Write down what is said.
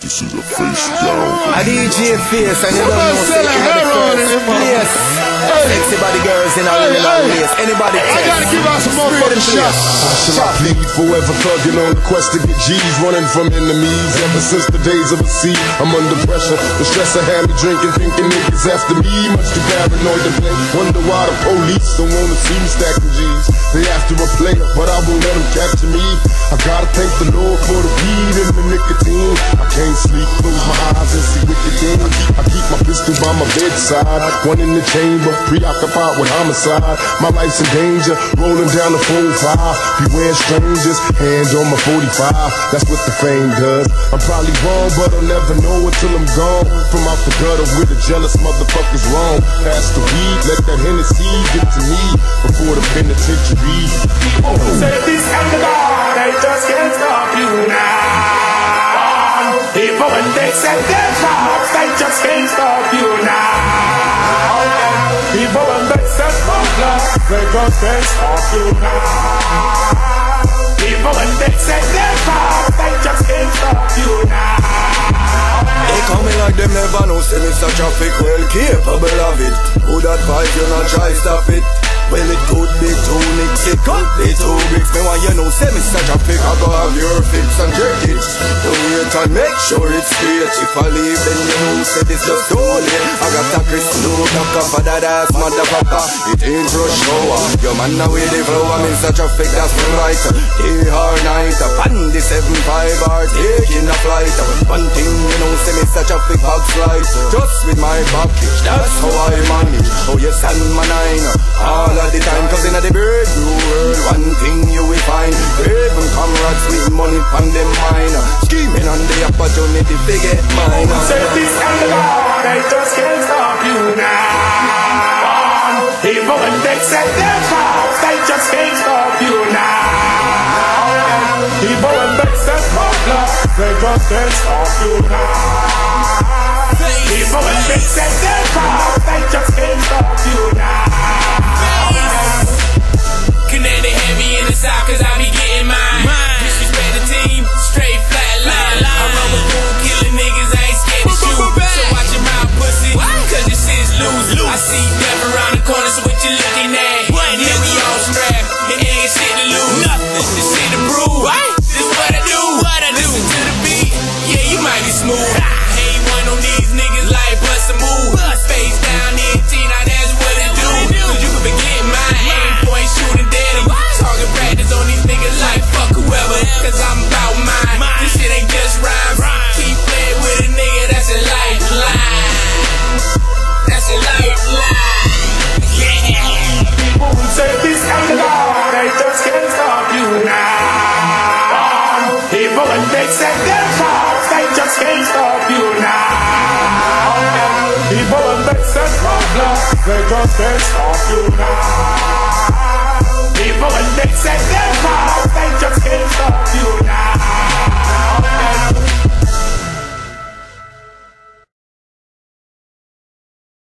This is a face down. A DJ Face and you don't know Somebody sell a say heroin in anybody him, first. man. Yes. Sexy body girls in a Hey, real hey. ways. Anybody I gotta give out some motherfucking shots. Till I plead forever thugging on the quest to get G's running from enemies ever since the days of the sea. I'm under pressure. The stress I had me drinking, thinking niggas after me. Much too paranoid to play. Wonder why the police don't wanna see me stacking G's. They after a player, but I won't let them capture me. I gotta thank the Lord for the weed and the nicotine. I can't sleep, close my eyes and see wicked things. Pistol by my bedside. One in the chamber, preoccupied with homicide. My life's in danger, rolling down the 4-5. Beware strangers, hand on my 45. That's what the fame does. I'm probably wrong, but I'll never know until I'm gone. From out the gutter with the jealous motherfuckers wrong. Pass the weed, let that Hennessy get to me before the penitentiary. Say this and the God, they just can't stop you. They set their traps, they just can't stop you now. Even when they set roadblocks, they just can't you now. Even when they set their traps, they just can't stop you now. They coming like them never know Say. Traffic well capable of it Would advise you not try stop it well, it could be too mixed, it could be too mixed Me you know, say Mr. Traffic I go have your fix and check it. Do it and make sure it's straight If I leave, then you know, say this just too late I got a Snow, cocker for that ass motherfucker. It ain't rush hour uh. Your man now with the flow, uh, I'm Mr. Traffic, that's the right uh. Day or night, upon the 7-5 are taking a flight One thing, you know, say Mr. Traffic box flight Just with my package, that's how I manage. Oh yes, and my nine All of in the to get mine Say this and the God, they just can't stop you now. Even when they set their traps, they just can't stop you now. Even when they set roadblocks, they just can't stop you now. Even when they set their traps, they just They got this you now. Even when they said they're they just can't stop you now.